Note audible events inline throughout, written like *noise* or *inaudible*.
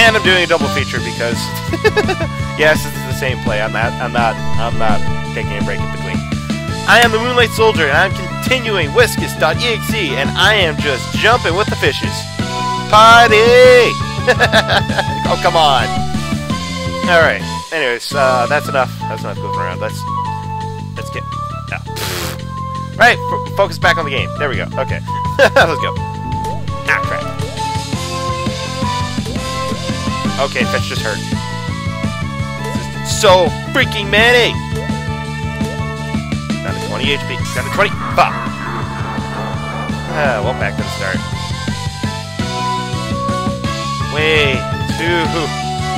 And I'm doing a double feature because, *laughs* yes, it's the same play. I'm not, I'm not, I'm not taking a break in between. I am the Moonlight Soldier, and I'm continuing Whiskas.exe, and I am just jumping with the fishes. Party! *laughs* oh, come on. Alright. Anyways, uh, that's enough. That's enough goofing around. Let's, let's get... Oh. Right, focus back on the game. There we go. Okay. *laughs* let's go. Ah, crap. Okay, fetch just hurt. This is so freaking many! Down to 20 HP. Down to 20. Fuck! Ah, well, back to the start. Way too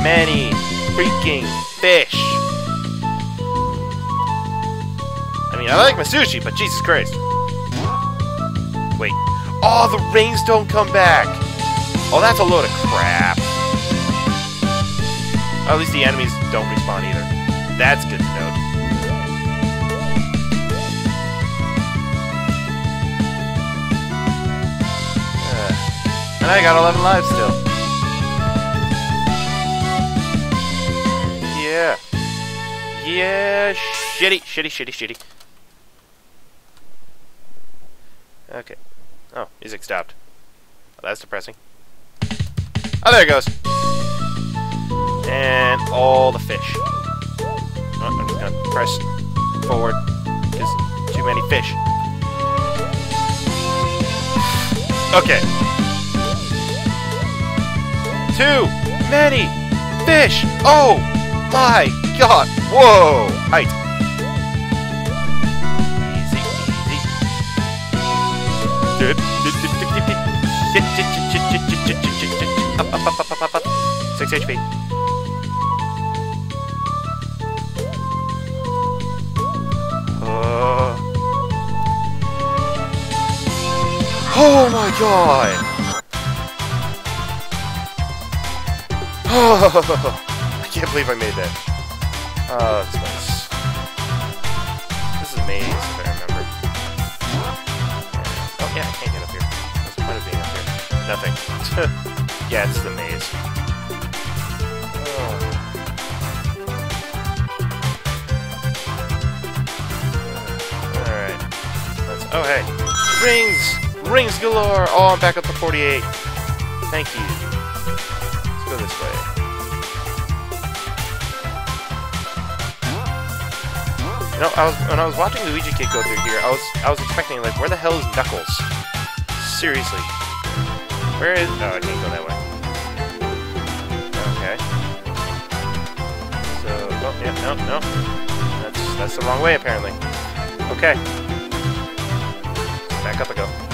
many freaking fish. I mean, I like my sushi, but Jesus Christ. Wait. Oh, the rings don't come back. Oh, that's a load of crap. At least the enemies don't respawn either. That's good to know. Uh, and I got 11 lives still. Yeah. Yeah, shitty, shitty, shitty, shitty. Okay. Oh, music stopped. Oh, that's depressing. Oh, there it goes. And all the fish. Oh, I'm just gonna press forward because too many fish. Okay. Too many fish. Oh my god. Whoa. Height. Easy, easy. Dip, dip, Oh my god! Oh, *laughs* I can't believe I made that. Oh, that's nice. This is maze, if I remember. Yeah. Oh, yeah, I can't get up here. What's the point of being up here? Nothing. *laughs* yeah, it's the maze. Oh. Alright. Oh, hey. Rings! Rings galore! Oh, I'm back up to 48. Thank you. Let's go this way. You know, I was when I was watching Luigi Kid go through here, I was I was expecting like, where the hell is Knuckles? Seriously. Where is? Oh, I can't go that way. Okay. So, oh yeah, no, no. That's that's the wrong way apparently. Okay. Back up I go.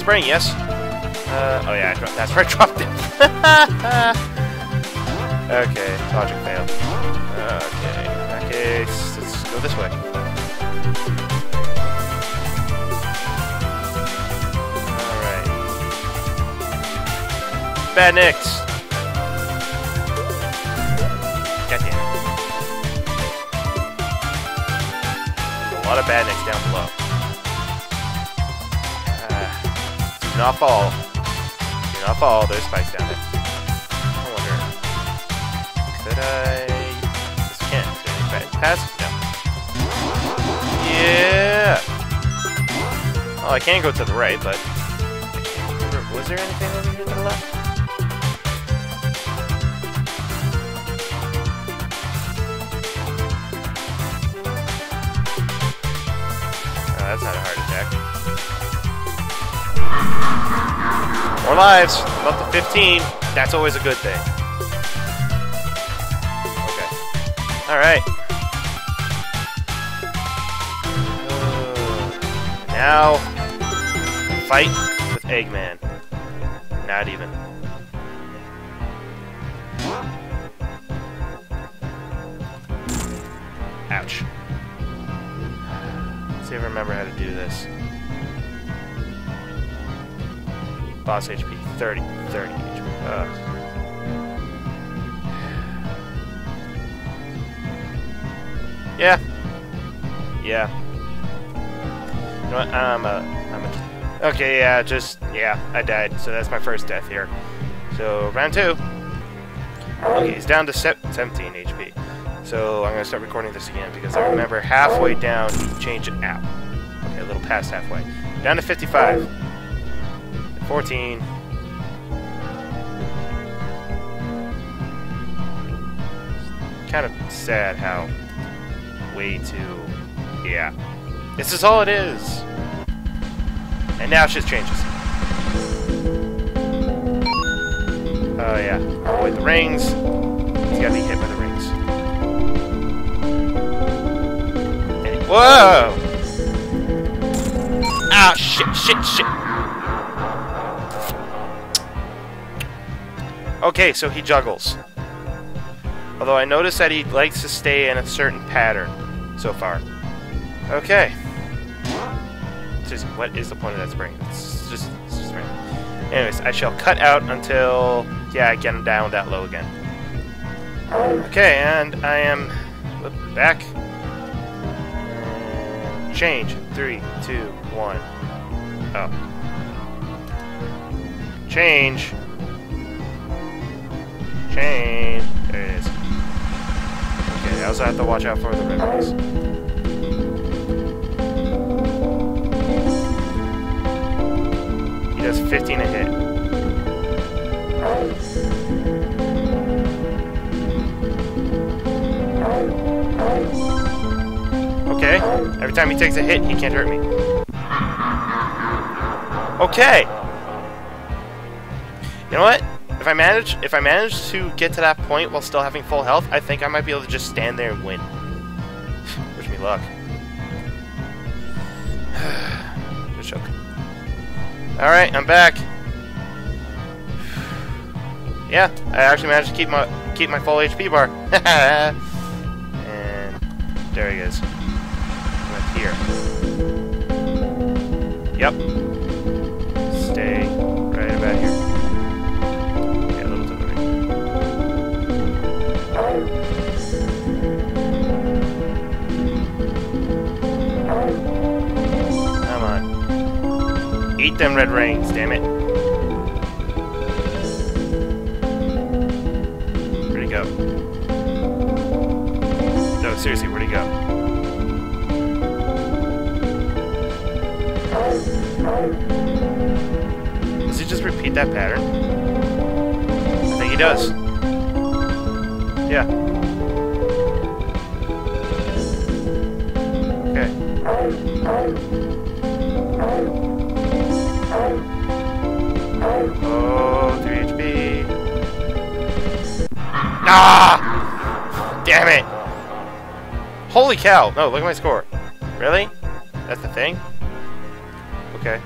Spring, yes. Uh, oh yeah, that's where I *laughs* dropped it. okay, logic fail. Okay, in that case, let's go this way. Alright. Badniks! A lot of badniks down below. Not fall. Do not fall. There's spikes down there. I wonder. Could I? This can't. There any pass? No. Yeah. Oh, I can go to the right, but was there anything over here to the left? Oh, that's not a heart attack. More lives. I'm up to 15. That's always a good thing. Okay. Alright. Now, fight with Eggman. Not even. Ouch. Let's see if I remember how to do this. Boss HP 30, 30 HP. Uh. Yeah. Yeah. You know what? I'm a, I'm a, Okay, yeah, just, yeah, I died. So that's my first death here. So, round two. Okay, he's down to 17 HP. So I'm going to start recording this again because I remember halfway down he changed it out. Okay, a little past halfway. Down to 55. 14. Kind of sad how way too... Yeah. This is all it is. And now it just changes. Oh, yeah. Avoid the rings. He's gotta be hit by the rings. And Whoa! Ah, shit, shit, shit. Okay, so he juggles. Although I notice that he likes to stay in a certain pattern so far. Okay. Just, what is the point of that spring? It's just, it's just spring. Anyways, I shall cut out until, yeah, I get him down that low again. Okay, and I am back. Change. Three, two, one. Oh. Change. Change. There it is. Okay, I also have to watch out for the rays. He does 15 a hit. Okay. Every time he takes a hit, he can't hurt me. Okay. I manage, if I manage to get to that point while still having full health, I think I might be able to just stand there and win. *sighs* Wish me luck. *sighs* just choke. All right, I'm back. *sighs* Yeah, I actually managed to keep my keep my full HP bar. *laughs* and there he is. Here. Yep. On. Eat them red rings, damn it. Where'd he go? No, seriously, where'd he go? Does he just repeat that pattern? I think he does. Yeah. Okay. Oh, 3 HP. Ah! Damn it! Holy cow! No, look at my score. Really? That's the thing? Okay.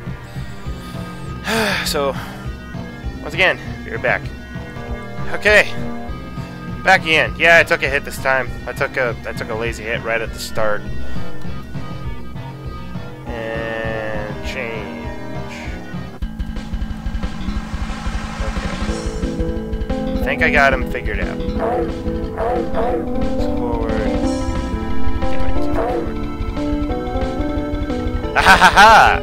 *sighs* so, once again, you're back. Okay. Back again. Yeah, I took a hit this time. I took a I took a lazy hit right at the start. Think I got him figured out. Forward. Ha ha ha!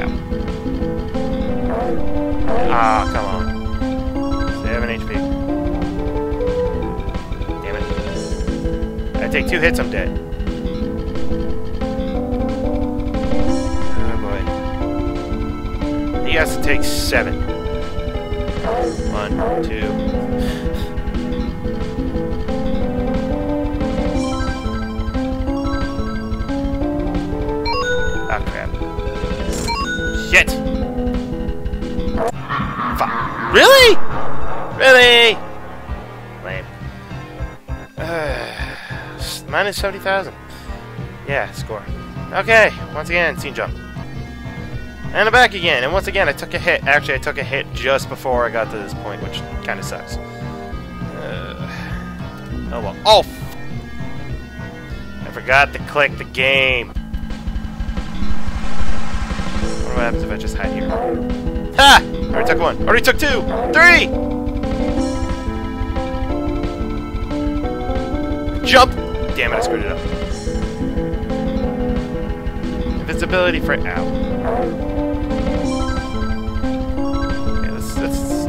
Ow. Ah, come on. 7 HP. Damn it. I take two hits, I'm dead. Oh boy. He has to take seven. One, two. Ah, crap. Shit! Fuck. Really? Really? Lame. Uh, *sighs* minus 70,000. Yeah, score. Okay, once again, scene jump. And I'm back again, and once again I took a hit. Actually, I took a hit just before I got to this point, which kind of sucks. Uh, oh well. Oh! I forgot to click the game. What happens if I just hide here? Ha! Already took one. Already took two! Three! Jump! Damn it, I screwed it up. Invisibility for ow.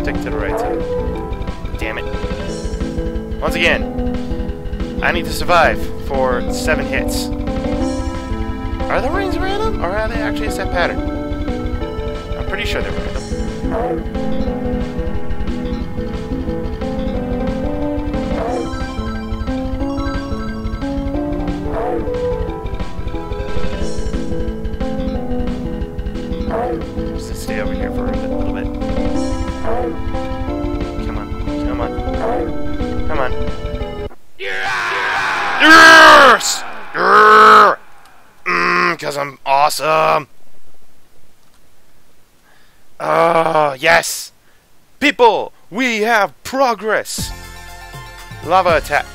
Stick to the right side. Damn it. Once again, I need to survive for seven hits. Are the rings random, or are they actually a set pattern? I'm pretty sure they're random. Yes! Mmm, cause I'm awesome. Oh, yes! People, we have progress! Lava attack.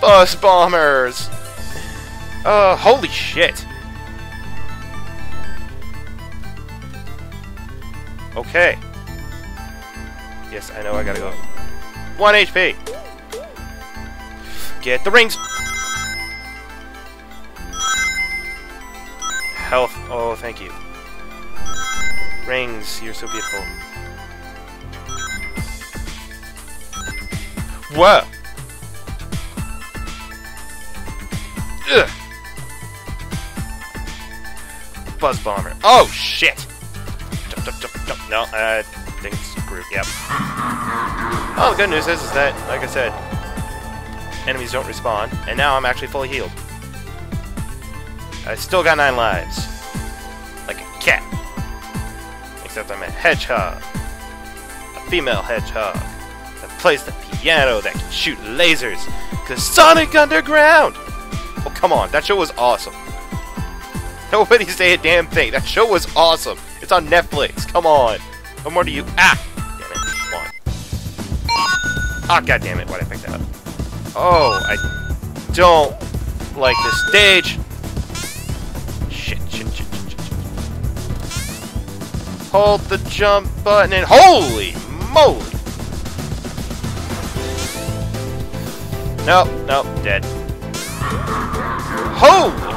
Buzz bombers! Oh, holy shit! Okay. Yes, I know I gotta go. 1 HP! Get the rings! Health. Oh, thank you. Rings, you're so beautiful. What? Ugh! Buzz bomber. Oh shit! No, I think it's screwed. Yep. Oh, the good news is, is that, like I said, enemies don't respawn, and now I'm actually fully healed. I still got nine lives. Like a cat. Except I'm a hedgehog. A female hedgehog. That plays the piano that can shoot lasers. Cause Sonic Underground! Oh, come on. That show was awesome. *laughs* Nobody say a damn thing. That show was awesome. It's on Netflix. Come on. What more do you... Ah! Damn it. Come on. Ah, god damn it. Why'd I pick that up? Oh, I don't like this stage. Shit, shit, shit, shit, shit. Hold the jump button and holy moly! Nope, nope, dead. Holy!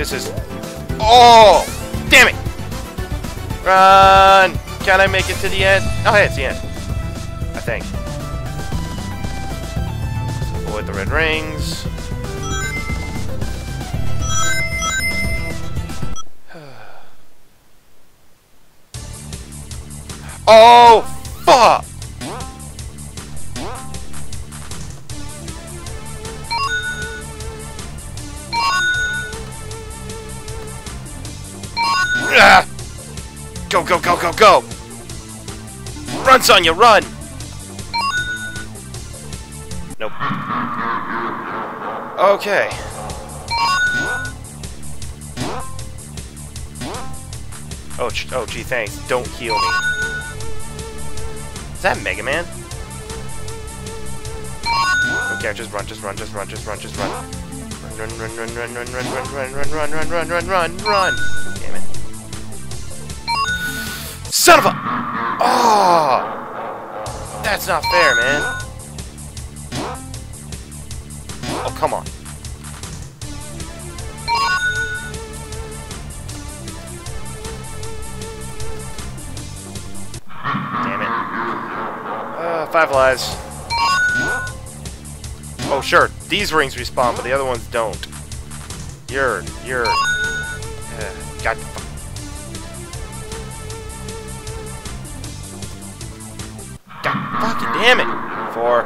This is... Oh! Damn it! Run! Can I make it to the end? Oh, yeah, it's the end. I think. Avoid the red rings. *sighs* Oh, fuck! Ah! Go, go, go, go, go! Run, Sonia, run! Nope. Okay. Oh, oh, gee, thanks. Don't heal me. Is that Mega Man? Okay, just run, just run, just run, just run, just run. Run, run, run, run, run, run, run, run, run, run, run, run, run, run, run. Damn it. Son of a... Oh! That's not fair, man. Oh, come on. Damn it. Uh, five lives. Oh, sure. These rings respawn, but the other ones don't. You're... You're... Uh, God... fucking damn it! Four.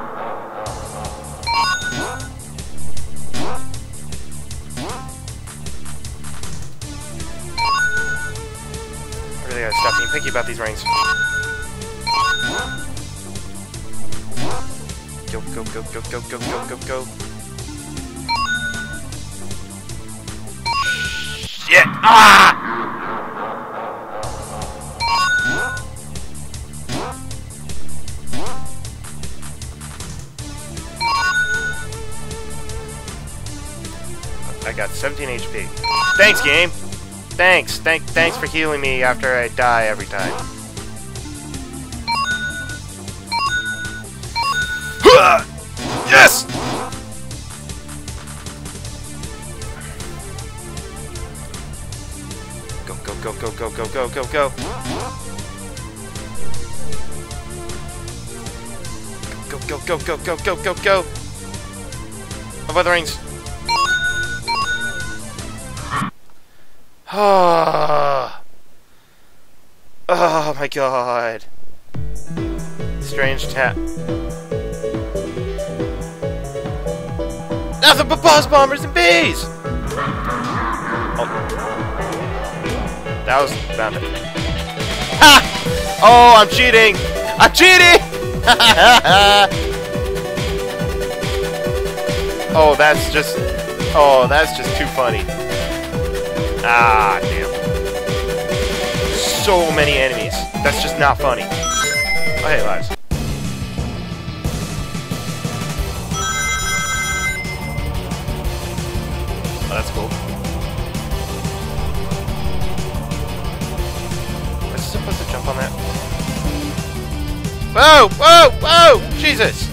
I really gotta stop being picky about these rings. Go, go, go, go, go, go, go, go, go. Shit! Ah! I got 17 HP. Thanks, game. Thanks. Thank. Thanks for healing me after I die every time. yes. Go go go go go go go go go. Go go go go go go go go. Of other rings. Oh. my god. Strange tap. Nothing but buzz bombers and bees! Oh. That was bound to. Ha! Oh, I'm cheating! I'm cheating! *laughs* oh, that's just. Oh, that's just too funny. Ah, damn. So many enemies. That's just not funny. Oh, hey, lives. Oh, that's cool. Was I supposed to jump on that? Whoa! Whoa! Whoa! Jesus!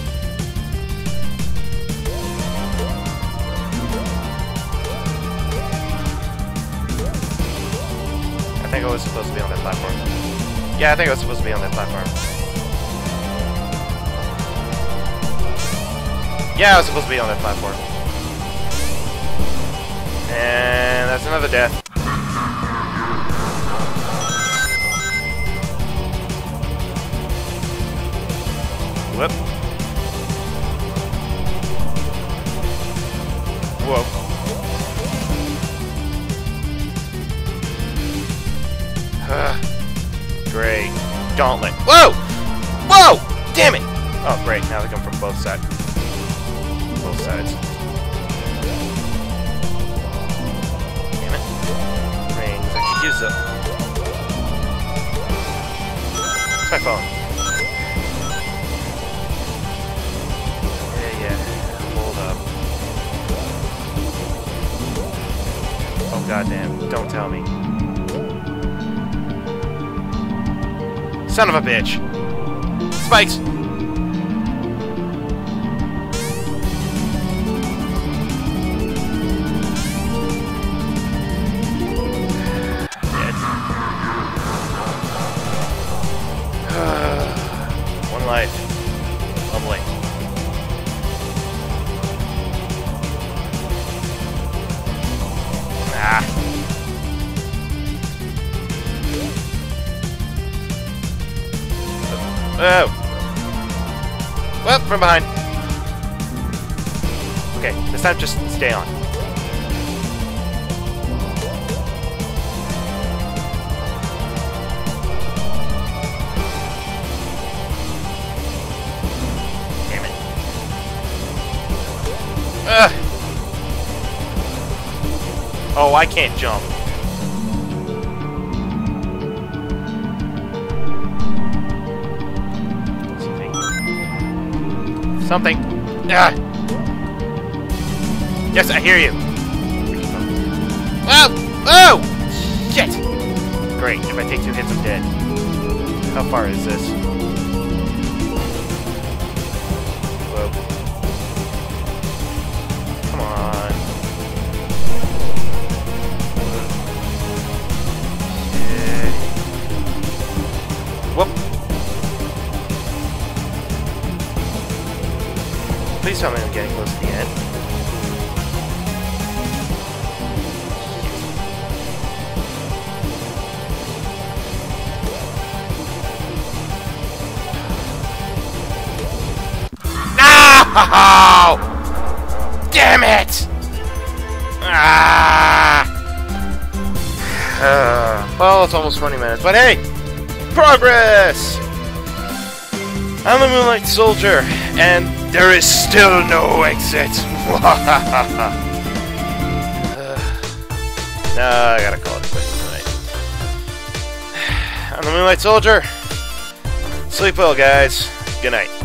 Yeah, I think I was supposed to be on that platform. Yeah, I was supposed to be on that platform. And that's another death. Whoop. Whoa. Great. Gauntlet. Whoa! Whoa! Damn it! Oh, great. Now they come from both sides. Both sides. Damn it. Rings. I should use them. It's my phone. Yeah, yeah. Hold up. Oh, goddamn. Don't tell me. Son of a bitch. Spikes! Oh! Well, from behind. Okay, this time just stay on. Damn it. Ugh! Oh, I can't jump. Something. Ah. Yes, I hear you. Oh! Oh! Shit! Great. If I take two hits, I'm dead. How far is this? Well, it's almost 20 minutes, but hey! Progress! I'm the Moonlight Soldier, and there is still no exit. *laughs* uh, no, I gotta call it quits tonight. *sighs* I'm the Moonlight Soldier. Sleep well, guys. Good night.